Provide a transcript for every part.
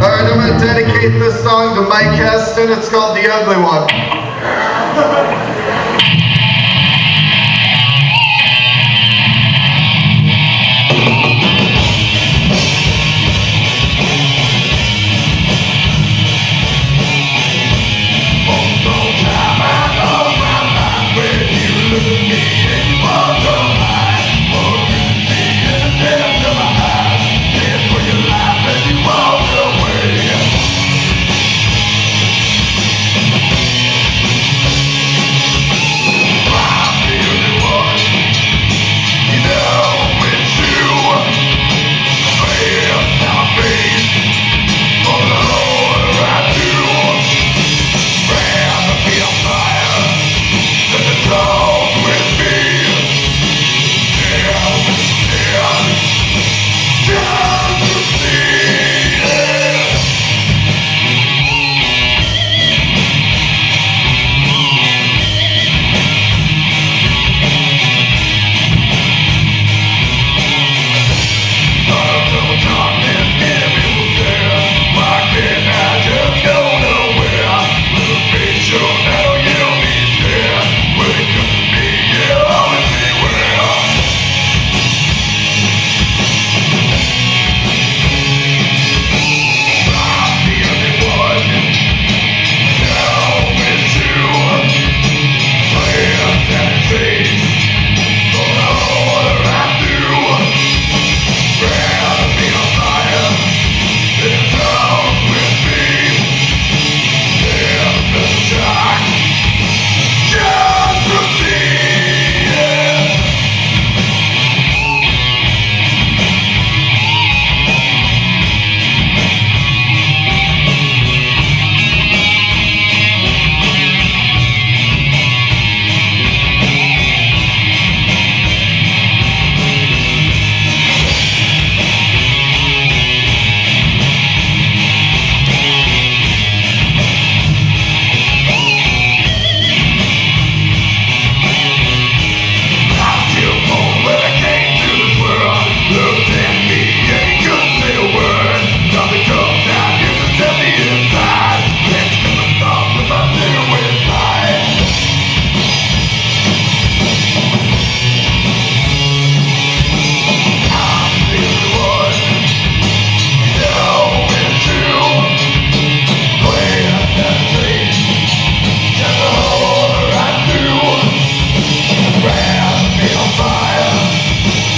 Alright, I'm gonna dedicate this song to Mike Heston. It's called The Ugly One.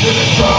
It's